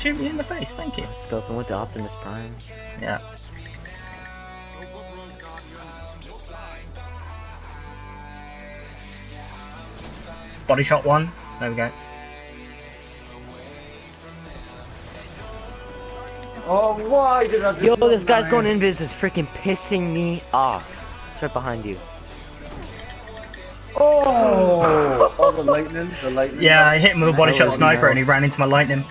shoot me in the face. Thank you. Scoping with the Optimus Prime. Yeah. Body shot one. There we go. Oh, why did I? Yo, this guy's going invis is freaking pissing me off. It's right behind you. Oh, oh, the lightning, the lightning. Yeah, I hit him with a body shot sniper no. and he ran into my lightning.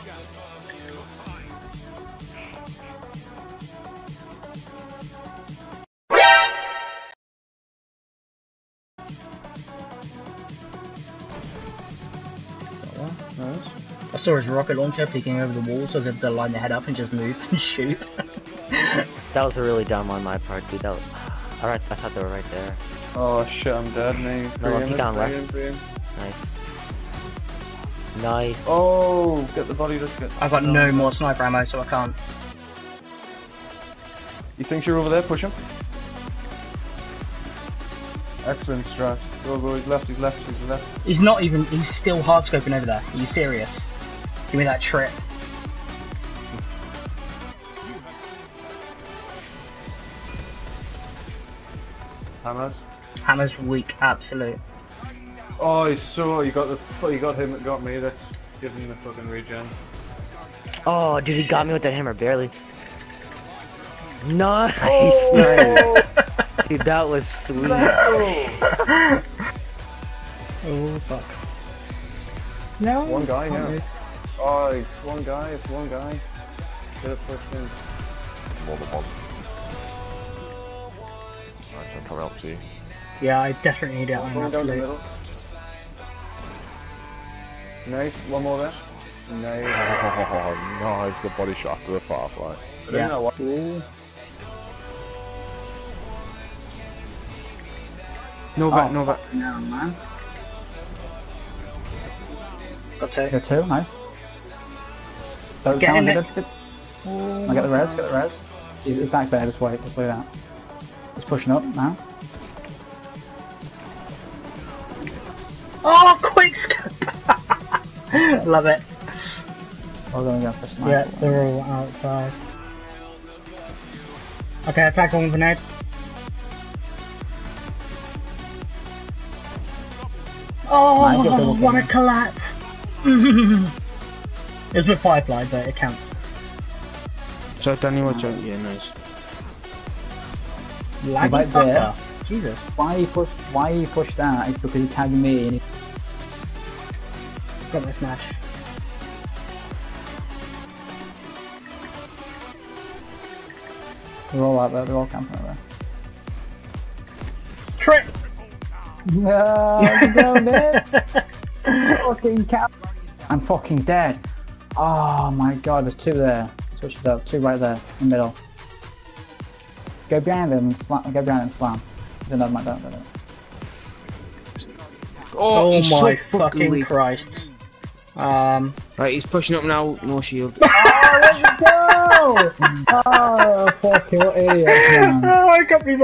I saw his rocket launcher peeking over the wall, so I was able to line the head up and just move and shoot. That was a really dumb on my part, dude. That was... Alright, I thought they were right there. Oh shit, I'm dead, mate. No, Free keep down free left. him. Nice. Nice. Oh, get the body, let's get. I've got no more sniper ammo, so I can't. You think you're over there? Push him. Excellent strat. Go, go, he's left, he's left, he's left. He's not even. He's still hard scoping over there. Are you serious? Give me that trip. Hammers. Hammer's weak, absolute. Oh, he's so, you got the, you got him, got me, that's giving him the fucking regen. Oh, dude, he got me with the hammer, barely. Nice! Oh, Dude, that was sweet. no. Oh fuck. No. One guy, can't yeah. Oh, it's one guy, it's one guy. Get it pushed in. More than one. Nice, I'm coming up to you. Yeah, I desperately need it. I'm down the middle. Nice, one more there. Nice. Oh, nice, the body shot to the firefly. I Yeah. know what. No oh, back, no back. No, man. Got two. Go two, nice. Don't Get count, in it. I get the res, get the res. He's, he's back there, just wait, just wait out. He's pushing up now. Oh, quick scope! Love it. We're gonna go for sniper. Yeah, they're all outside. Okay, attack with an egg. Nice, Oh, double what a collapse! it was with Firefly, but it counts. So Danny, watch out. Yeah, nice. Laggy right there. Jesus. Why he push? Why he pushed that? Is because he tagged me and he Got my smash. they're all out there. They're all camping out there. Trip! No, I'm down there. fucking cap. I'm fucking dead. Oh my god, there's two there. Switch it up. Two right there in the middle. Go behind him. Slam. Go behind and Slam. Then I might don't do it. Oh, he's so my fucking weak. Christ. Um, Right, he's pushing up now. No shield. Oh, let's go! oh, fucking what idiot, man. oh, I got me